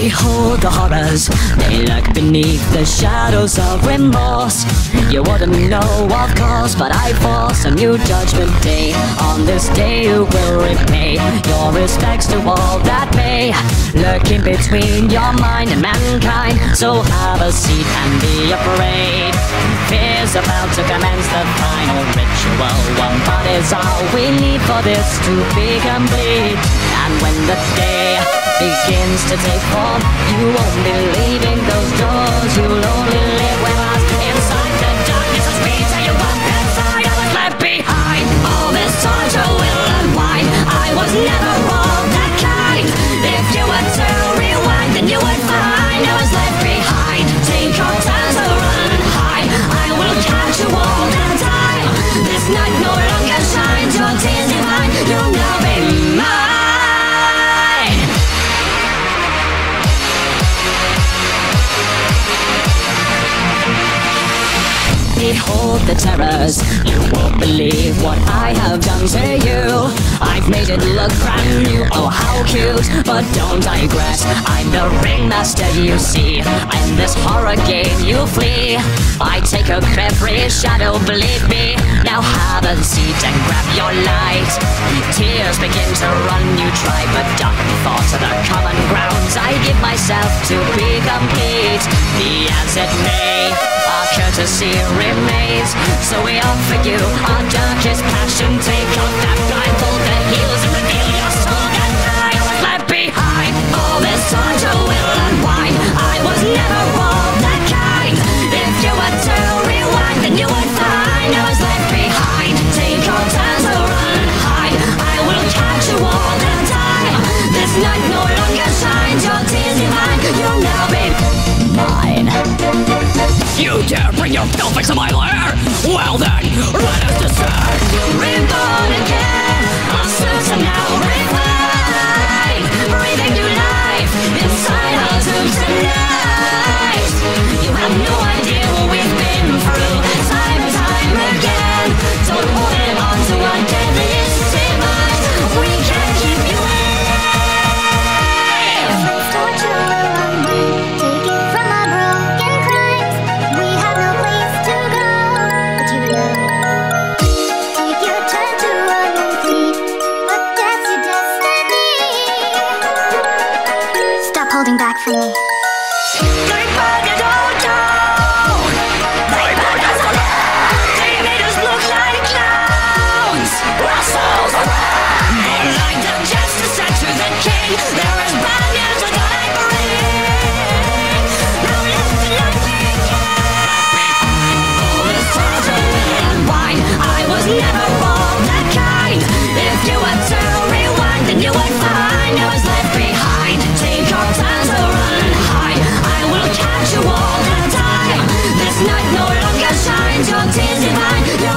Behold the horrors, they lurk beneath the shadows of remorse. You wouldn't know, of course, but I force a new judgment day. On this day, you will repay your respects to all that may lurk in between your mind and mankind. So have a seat and be afraid. About to commence the final ritual. One thought is all we need for this to be complete. And when the day begins to take form You won't be leaving those doors You'll only Behold the terrors, you won't believe what I have done to you. I've made it look brand new, oh how cute, but don't digress. I'm the ringmaster you see, in this horror game you flee. I take up every shadow, believe me. Now have a seat and grab your light. Tears begin to run, you try, but dark thoughts are the common grounds. I give myself to be complete, as it may. Our courtesy remains, so we offer you our darkest passion. Take off that blindfold, the heels, and reveal your soul that was left behind. All this torture will unwind. I was never all that kind. If you were to rewind, then you would find I was left behind. Take your time to run and hide. I will catch you all the time. This night no longer shines. Your tears divine. You'll now be mine. You dare bring your filth to my lair? Well then, let us descend! Reborn again, our souls are now holding back from me. change your mind.